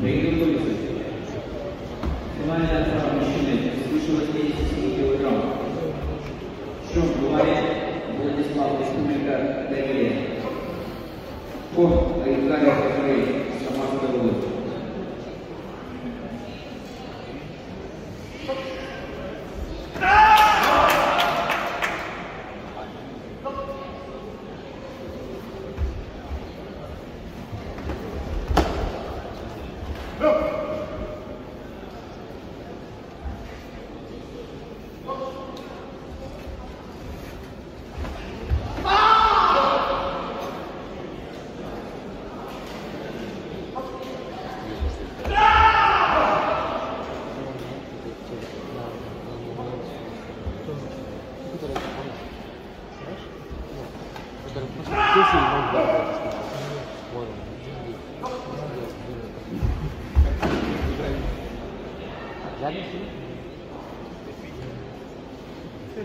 Країни Борисович. Фінальна вправа мужчини свыше 87 кг. Що буває Владислав Республіка Давія. По Айкарі Фафрей, сама здоров'я.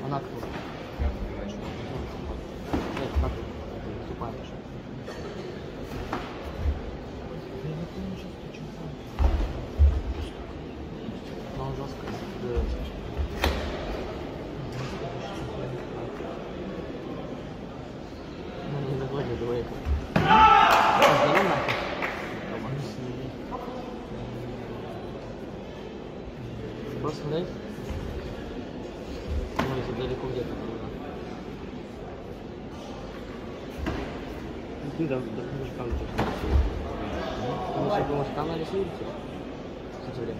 Она кто? Нет, как тупая машина. Но Tidak, tidak sama sekali tersentuh. Masih kemas tangan di sini. Sudah.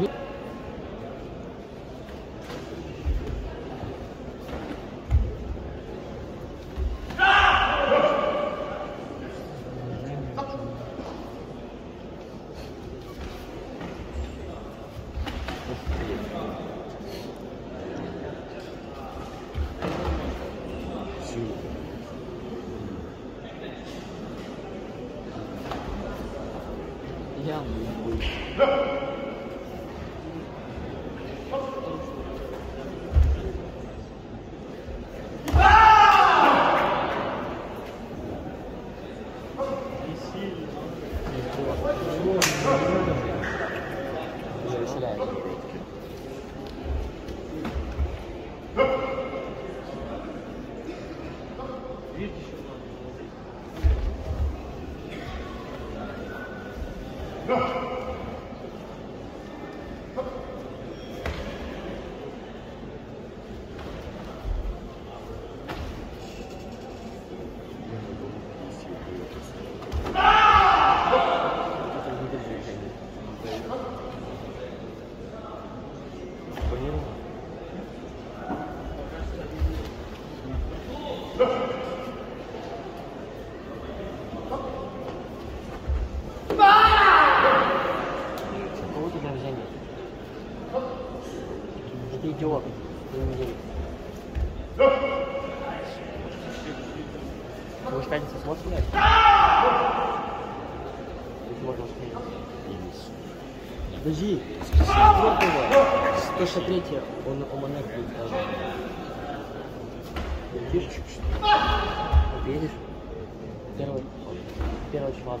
biết Yeah, we, we. Go! Ты идиот. Ты не видишь. Вы в пятницу сможете гулять? Если можно успеть. Подожди, 104 163 он у монет будет даже. Видишь? Видишь? Первый, первый чувак,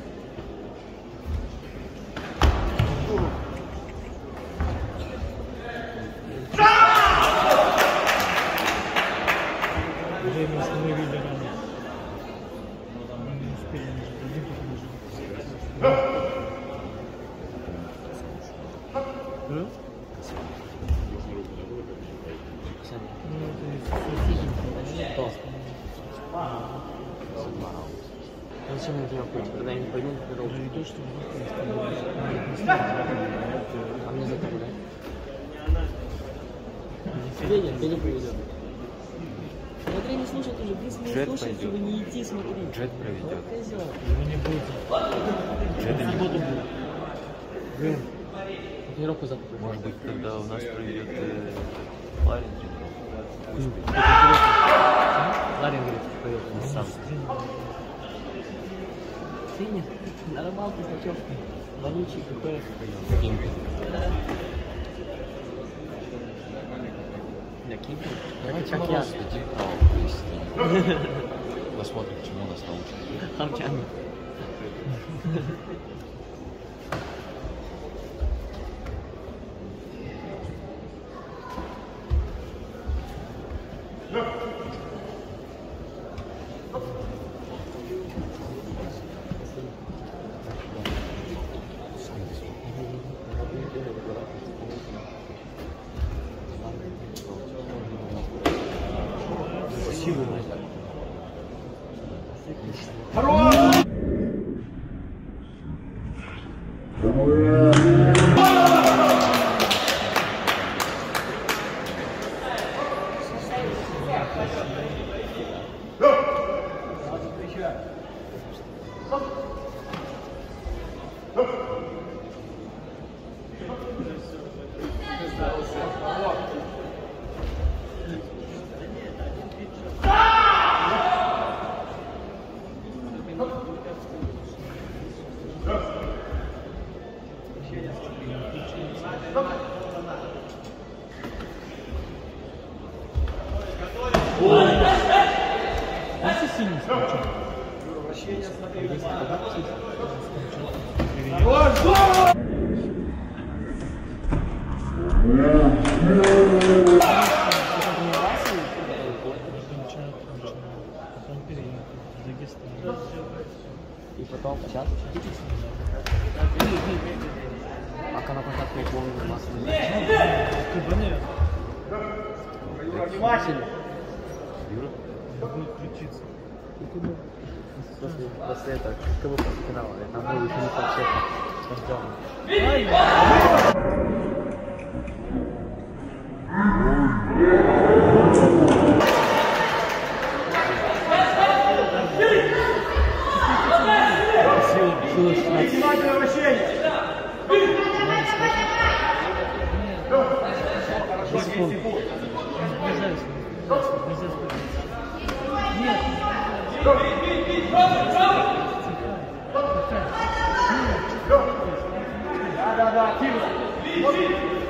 гулять. А? Время остановили рано. Мы не успели. Да? Ну? Ну, зачем мне тебя путь? Когда я не пойду, то долго. Идешь, что ли? Остановились. А мне зачем, да? Федя, Федя приведет. Блин, не Джет слушай, пойдет. чтобы не идти, смотри. Джет проведет. Вот козел. Его не будет. Джета не буду. Блин, Тренировку завтра. Может быть, когда у нас проведет э, парень тренировку. Ларин говорит, поет. Он сам. Феня, на рыбалку с ночевкой. Вонючий какой. Да, кипер. Давай, Как я я. следим провести. Посмотрим, чему нас научат. কি বলবো А ты сильно скачал? Начинает, начинает. Потом переехал в Дагестан. И потом сейчас. А когда контактные полные массы. Кабанер Сильно. будет крутиться. После, после этого, как бы после финала, нам было еще не вообще ждем. Сила 16. Сближайся, Da, da, da,